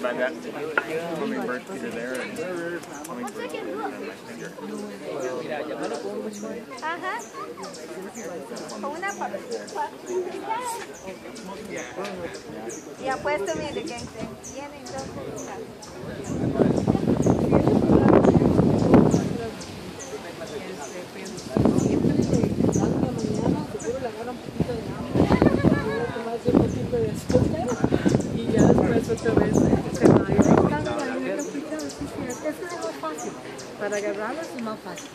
By that hummingbird feeder there and hummingbird on my finger. Ajá. Con Y apuesto, mire, que tienen dos. y ya después otra vez se va a ir cortando la línea complicada. Eso es más fácil, para agarrarlas es más fácil.